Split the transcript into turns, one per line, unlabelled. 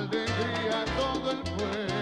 alegría a todo el pueblo.